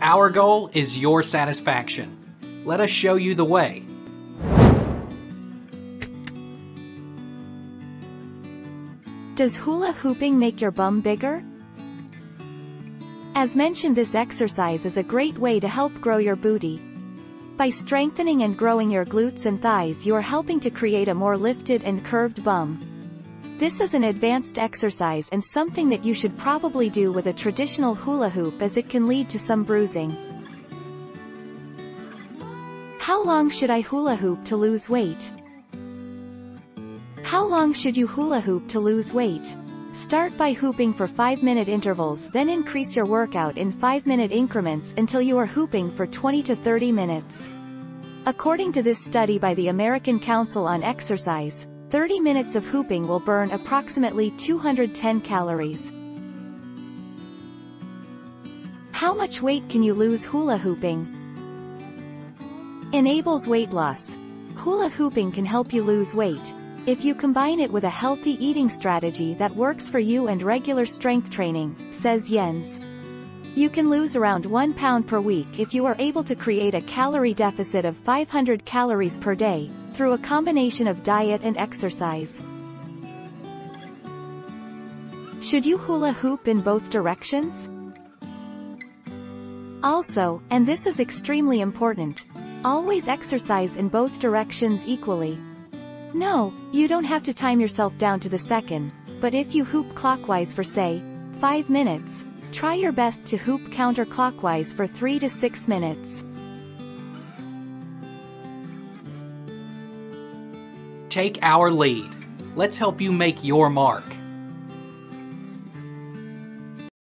Our goal is your satisfaction. Let us show you the way. Does hula hooping make your bum bigger? As mentioned this exercise is a great way to help grow your booty. By strengthening and growing your glutes and thighs you are helping to create a more lifted and curved bum. This is an advanced exercise and something that you should probably do with a traditional hula hoop as it can lead to some bruising. How long should I hula hoop to lose weight? How long should you hula hoop to lose weight? Start by hooping for 5-minute intervals then increase your workout in 5-minute increments until you are hooping for 20 to 30 minutes. According to this study by the American Council on Exercise, 30 minutes of hooping will burn approximately 210 calories. How much weight can you lose hula hooping? Enables weight loss. Hula hooping can help you lose weight, if you combine it with a healthy eating strategy that works for you and regular strength training, says Jens. You can lose around 1 pound per week if you are able to create a calorie deficit of 500 calories per day, through a combination of diet and exercise. Should you hula hoop in both directions? Also, and this is extremely important, always exercise in both directions equally. No, you don't have to time yourself down to the second, but if you hoop clockwise for say, 5 minutes, try your best to hoop counterclockwise for 3 to 6 minutes. Take our lead. Let's help you make your mark.